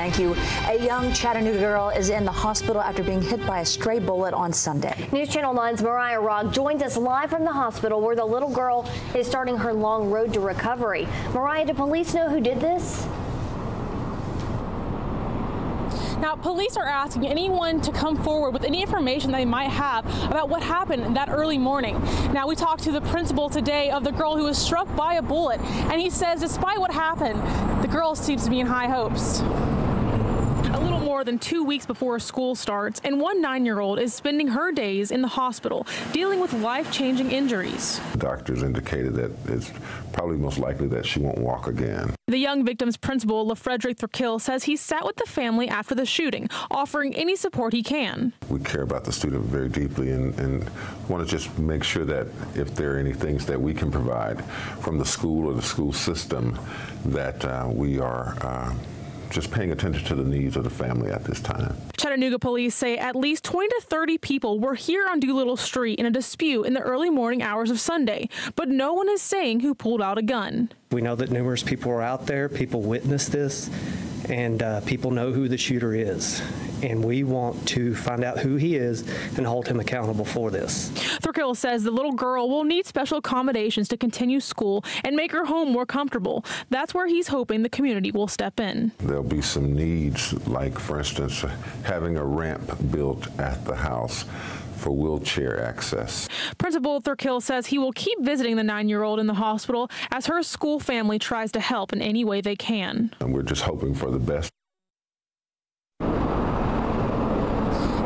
Thank you. A young Chattanooga girl is in the hospital after being hit by a stray bullet on Sunday. News Channel 9's Mariah Rock joins us live from the hospital where the little girl is starting her long road to recovery. Mariah, do police know who did this? Now, police are asking anyone to come forward with any information they might have about what happened that early morning. Now, we talked to the principal today of the girl who was struck by a bullet, and he says despite what happened, the girl seems to be in high hopes a little more than two weeks before school starts, and one nine year old is spending her days in the hospital dealing with life changing injuries. Doctors indicated that it's probably most likely that she won't walk again. The young victim's principal, LaFrederick Thurkill, says he sat with the family after the shooting, offering any support he can. We care about the student very deeply and, and want to just make sure that if there are any things that we can provide from the school or the school system, that uh, we are. Uh, just paying attention to the needs of the family at this time. Chattanooga police say at least 20 to 30 people were here on Doolittle Street in a dispute in the early morning hours of Sunday, but no one is saying who pulled out a gun. We know that numerous people were out there, people witnessed this, and uh, people know who the shooter is. And we want to find out who he is and hold him accountable for this. Thurkill says the little girl will need special accommodations to continue school and make her home more comfortable. That's where he's hoping the community will step in. There'll be some needs, like, for instance, having a ramp built at the house for wheelchair access. Principal Thurkill says he will keep visiting the nine year old in the hospital as her school family tries to help in any way they can. And we're just hoping for the best.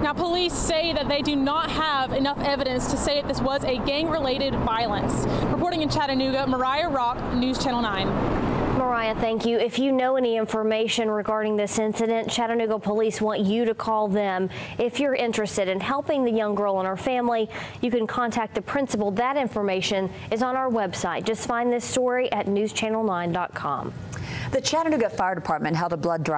Now, police say that they do not have enough evidence to say that this was a gang related violence. Reporting in Chattanooga, Mariah Rock, News Channel 9. Mariah, thank you. If you know any information regarding this incident, Chattanooga police want you to call them. If you're interested in helping the young girl and her family, you can contact the principal. That information is on our website. Just find this story at newschannel9.com. The Chattanooga Fire Department held a blood drive.